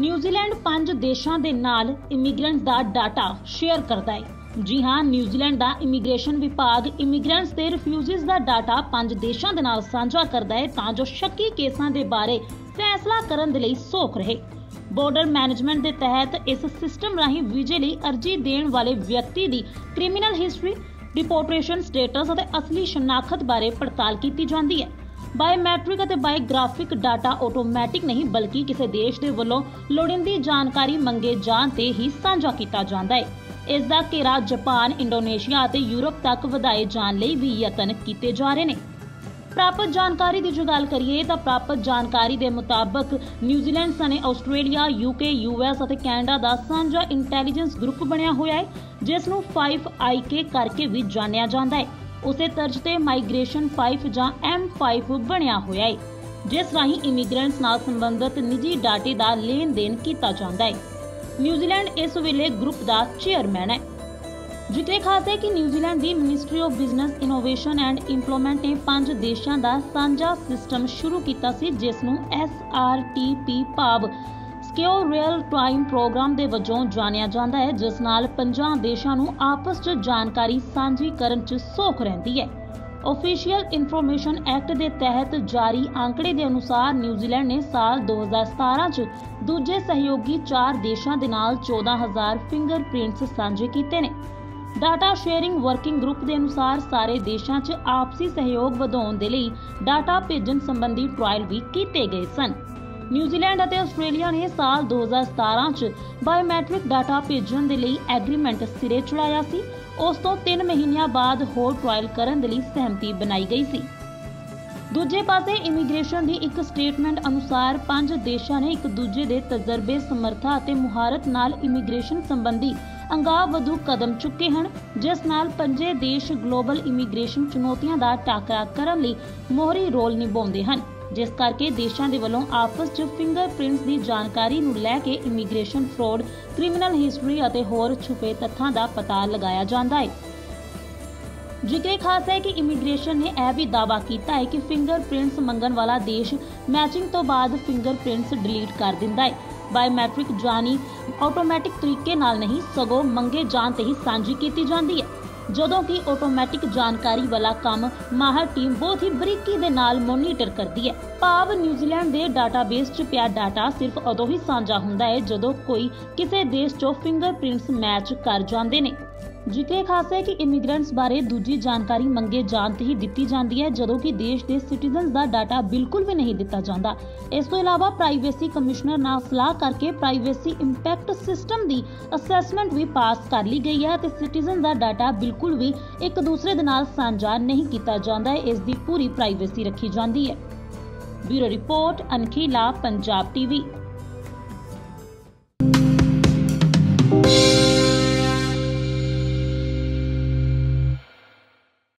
New Zealand ਪੰਜ ਦੇਸ਼ਾਂ ਦੇ ਨਾਲ ਇਮੀਗ੍ਰੈਂਟਸ ਦਾ ਡਾਟਾ ਸ਼ੇਅਰ ਕਰਦਾ ਹੈ। ਜੀ ਹਾਂ, ਨਿਊਜ਼ੀਲੈਂਡ ਦਾ ਇਮੀਗ੍ਰੇਸ਼ਨ ਵਿਭਾਗ ਇਮੀਗ੍ਰੈਂਟਸ ਤੇ ਰਿਫਿਊਜੀਜ਼ ਦਾ ਡਾਟਾ ਪੰਜ ਦੇਸ਼ਾਂ ਦੇ ਨਾਲ ਸਾਂਝਾ ਕਰਦਾ ਹੈ ਤਾਂ ਜੋ ਸ਼ੱਕੀ ਕੇਸਾਂ ਦੇ ਬਾਰੇ ਫੈਸਲਾ ਕਰਨ ਦੇ ਲਈ ਸੋਖ ਰਹੇ। ਬਾਰਡਰ ਮੈਨੇਜਮੈਂਟ ਦੇ ਤਹਿਤ ਇਸ ਸਿਸਟਮ ਰਾਹੀਂ ਵੀਜ਼ੇ ਲਈ ਅਰਜ਼ੀ ਦੇਣ ਵਾਲੇ ਵਿਅਕਤੀ ਦੀ ਕ੍ਰਿਮੀਨਲ ਹਿਸਟਰੀ ਡਿਪੋਰਟੇਸ਼ਨ ਸਟੇਟਸ ਅਤੇ ਅਸਲੀ ਸ਼ਨਾਖਤ ਬਾਰੇ ਪੜਤਾਲ ਕੀਤੀ ਜਾਂਦੀ ਹੈ। ਬਾਇਓਮੈਟ੍ਰਿਕ ਅਤੇ ਬਾਇਓਗ੍ਰਾਫਿਕ ਡਾਟਾ ਆਟੋਮੈਟਿਕ ਨਹੀਂ, ਬਲਕਿ ਕਿਸੇ ਦੇਸ਼ ਦੇ ਵੱਲੋਂ ਲੋੜੀਂਦੀ ਜਾਣਕਾਰੀ ਮੰਗੇ ਜਾਣ ਤੇ ਹੀ ਸਾਂਝਾ ਕੀਤਾ ਜਾਂਦਾ ਹੈ। ਇਸ ਦਾ ਘੇਰਾ ਜਾਪਾਨ, ਇੰਡੋਨੇਸ਼ੀਆ ਅਤੇ ਯੂਰਪ ਤੱਕ ਵਧਾਏ ਜਾਣ ਲਈ ਵੀ ਯਤਨ ਕੀਤੇ ਜਾ ਰਹੇ ਨੇ। ਪ੍ਰਾਪਤ ਜਾਣਕਾਰੀ ਦੀ ਜੋ ਗੱਲ ਕਰੀਏ ਤਾਂ ਪ੍ਰਾਪਤ ਜਾਣਕਾਰੀ ਦੇ ਮੁਤਾਬਕ ਨਿਊਜ਼ੀਲੈਂਡ ਸਣੇ ਆਸਟ੍ਰੇਲੀਆ, ਯੂਕੇ ਯੂਐਸ ਅਤੇ ਕੈਨੇਡਾ ਦਾ ਸਾਂਝਾ ਇੰਟੈਲੀਜੈਂਸ ਗਰੁੱਪ ਬਣਿਆ ਹੋਇਆ ਹੈ, ਜਿਸ ਨੂੰ 5IK ਕਰਕੇ ਵੀ ਜਾਣਿਆ ਜਾਂਦਾ ਹੈ। ਉਸੇ ਤਰਜ਼ ਤੇ ਮਾਈਗ੍ਰੇਸ਼ਨ 5 ਜਾਂ M5 ਬਣਿਆ ਹੋਇਆ ਹੈ ਜਿਸ ਰਾਹੀਂ ਇਮੀਗ੍ਰੈਂਟਸ ਨਾਲ ਸੰਬੰਧਿਤ ਨਿੱਜੀ ਡਾਟੇ ਦਾ ਲੈਣ ਦੇਣ ਕੀਤਾ ਜਾਂਦਾ ਹੈ ਨਿਊਜ਼ੀਲੈਂਡ ਇਸ ਵੇਲੇ ਗਰੁੱਪ ਦਾ ਚੇਅਰਮੈਨ ਹੈ ਜ਼ਿਕਰੇ ਖਾਸ ਹੈ ਕਿ New Zealand the ministry of business innovation and implement ਨੇ ਪੰਜ ਦੇਸ਼ਾਂ ਦਾ ਸਾਂਝਾ ਸਿਸਟਮ ਸ਼ੁਰੂ ਕੀਤਾ ਸੀ, ਜਿਸ ਨੂੰ SRTP ਭਾਵ ਸਿਕਿਉਰ ਰੀਅਲ ਟਾਈਮ ਪ੍ਰੋਗਰਾਮ ਦੇ ਵਜੋਂ ਜਾਣਿਆ ਜਾਂਦਾ ਹੈ, ਜਿਸ ਨਾਲ ਪੰਜਾਂ ਦੇਸ਼ਾਂ ਨੂੰ ਆਪਸ 'ਚ ਜਾਣਕਾਰੀ ਸਾਂਝੀ ਕਰਨ 'ਚ ਸੌਖ ਰਹਿੰਦੀ ਹੈ। ਆਫੀਸ਼ੀਅਲ ਇਨਫੋਰਮੇਸ਼ਨ ਐਕਟ ਦੇ ਤਹਿਤ ਜਾਰੀ ਆંકੜੇ ਦੇ ਅਨੁਸਾਰ ਨਿਊਜ਼ੀਲੈਂਡ ਨੇ ਸਾਲ 2017 'ਚ ਦੂਜੇ ਸਹਿਯੋਗੀ ਚਾਰ ਦੇਸ਼ਾਂ ਦੇ ਨਾਲ 14000 ਫਿੰਗਰਪ੍ਰਿੰਟਸ ਸਾਂਝੇ ਕੀਤੇ ਨੇ। ਡਾਟਾ ਸ਼ੇਅਰਿੰਗ ਵਰਕਿੰਗ ਗਰੁੱਪ ਦੇ ਅਨੁਸਾਰ ਸਾਰੇ ਦੇਸ਼ਾਂ 'ਚ ਆਪਸੀ ਸਹਿਯੋਗ ਵਧਾਉਣ ਦੇ ਲਈ ਡਾਟਾ ਭੇਜਣ ਸੰਬੰਧੀ ਟ੍ਰਾਇਲ ਵੀ ਕੀਤੇ ਗਏ ਸਨ। ਨਿਊਜ਼ੀਲੈਂਡ ਅਤੇ ਆਸਟ੍ਰੇਲੀਆ ਨੇ ਸਾਲ 2017 'ਚ ਬਾਇਓਮੈਟ੍ਰਿਕ ਡਾਟਾ ਭੇਜਣ ਦੇ ਲਈ ਐਗਰੀਮੈਂਟ ਸਿਰੇ ਚੜਾਇਆ ਸੀ। ਉਸ ਤੋਂ 3 ਮਹੀਨਿਆਂ ਬਾਅਦ ਹੋਰ ਟ੍ਰਾਇਲ ਕਰਨ ਦੇ ਲਈ ਸਹਿਮਤੀ ਬਣਾਈ ਗਈ ਸੀ। ਦੂਜੇ ਪਾਸੇ ਇਮੀਗ੍ਰੇਸ਼ਨ ਦੀ ਇੱਕ ਸਟੇਟਮੈਂਟ ਅਨੁਸਾਰ ਪੰਜ ਦੇਸ਼ਾਂ ਨੇ ਇੱਕ ਦੂਜੇ ਦੇ ਤਜਰਬੇ, ਸਮਰੱਥਾ ਅਤੇ ਮੁਹਾਰਤ ਨਾਲ ਇਮੀਗ੍ਰੇਸ਼ਨ ਸੰਬੰਧੀ ਅੰਗਾਹ ਵਧੂ ਕਦਮ ਚੁੱਕੇ ਹਨ, ਜਿਸ ਨਾਲ ਪੰਜੇ ਦੇਸ਼ ਗਲੋਬਲ ਇਮੀਗ੍ਰੇਸ਼ਨ ਚੁਣੌਤੀਆਂ ਦਾ ਟਾਕਰਾ ਕਰਨ ਲਈ ਮੋਹਰੀ ਰੋਲ ਨਿਭਾਉਂਦੇ ਹਨ। ਜਿਸ ਕਰਕੇ ਦੇਸ਼ਾਂ ਦੇ ਵੱਲੋਂ ਆਪਸ 'ਚ ਫਿੰਗਰਪ੍ਰਿੰਟਸ ਦੀ ਜਾਣਕਾਰੀ ਨੂੰ ਲੈ ਕੇ ਇਮੀਗ੍ਰੇਸ਼ਨ ਫਰਾਡ ਕ੍ਰਿਮੀਨਲ ਹਿਸਟਰੀ ਅਤੇ ਹੋਰ ਛੁਪੇ ਤੱਥਾਂ ਦਾ ਪਤਾ ਲਗਾਇਆ ਜਾਂਦਾ ਹੈ। ਜ਼ਿਕਰ ਖਾਸ ਹੈ ਕਿ ਇਮੀਗ੍ਰੇਸ਼ਨ ਨੇ ਇਹ ਵੀ ਦਾਅਵਾ ਕੀਤਾ ਹੈ ਕਿ ਫਿੰਗਰਪ੍ਰਿੰਟਸ ਮੰਗਣ ਵਾਲਾ ਦੇਸ਼ ਮੈਚਿੰਗ ਤੋਂ ਬਾਅਦ ਫਿੰਗਰਪ੍ਰਿੰਟਸ ਡਿਲੀਟ ਕਰ ਦਿੰਦਾ ਹੈ। ਬਾਇਓਮੈਟ੍ਰਿਕ ਜਾਨੀ ਆਟੋਮੈਟਿਕ ਤਰੀਕੇ ਨਾਲ ਨਹੀਂ, ਸਗੋਂ ਮੰਗੇ ਜਾਣ ਤੇ ਹੀ ਸਾਂਝੀ ਕੀਤੀ ਜਾਂਦੀ ਹੈ। ਜਦੋਂ ਕਿ ਆਟੋਮੈਟਿਕ ਜਾਣਕਾਰੀ ਵਾਲਾ ਕੰਮ ਮਾਹਰ ਟੀਮ ਬਹੁਤ ਹੀ ਬਰੀਕੀ ਦੇ ਨਾਲ ਮੋਨੀਟਰ ਕਰਦੀ ਹੈ। ਭਾਵ ਨਿਊਜ਼ੀਲੈਂਡ ਦੇ ਡਾਟਾਬੇਸ 'ਚ ਪਿਆ ਡਾਟਾ ਸਿਰਫ ਉਦੋਂ ਹੀ ਸਾਂਝਾ ਹੁੰਦਾ ਹੈ ਜਦੋਂ ਕੋਈ ਕਿਸੇ ਦੇਸ਼ 'ਚੋਂ ਫਿੰਗਰਪ੍ਰਿੰਟਸ ਮੈਚ ਕਰ ਜਾਂਦੇ ਨੇ। ਜ਼ਿਕਰ ਖਾਸ ਹੈ ਕਿ ਇਮੀਗ੍ਰੈਂਟਸ ਬਾਰੇ ਦੂਜੀ ਜਾਣਕਾਰੀ ਮੰਗੇ ਜਾਣ ਤੇ ਹੀ ਦਿੱਤੀ ਜਾਂਦੀ ਹੈ, ਜਦੋਂ ਕਿ ਦੇਸ਼ ਦੇ ਸਿਟੀਜ਼ਨਸ ਦਾ ਡਾਟਾ ਬਿਲਕੁਲ ਵੀ ਨਹੀਂ ਦਿੱਤਾ ਜਾਂਦਾ। ਇਸ ਤੋਂ ਇਲਾਵਾ ਪ੍ਰਾਈਵੇਸੀ ਕਮਿਸ਼ਨਰ ਨਾਲ ਸਲਾਹ ਕਰਕੇ ਪ੍ਰਾਈਵੇਸੀ ਇੰਪੈਕਟ ਸਿਸਟਮ ਦੀ ਅਸੈਸਮੈਂਟ ਵੀ ਪਾਸ ਕਰ ਲਈ ਗਈ ਹੈ ਤੇ ਸਿਟੀਜ਼ਨ ਦਾ ਡਾਟਾ ਬਿਲਕੁਲ ਵੀ ਇੱਕ ਦੂਸਰੇ ਦੇ ਨਾਲ ਸਾਂਝਾ ਨਹੀਂ ਕੀਤਾ ਜਾਂਦਾ ਹੈ, ਇਸ ਦੀ ਪੂਰੀ ਪ੍ਰਾਈਵੇਸੀ ਰੱਖੀ ਜਾਂਦੀ ਹੈ। Bureau report ਅਨਖੀਲਾ Punjab TV.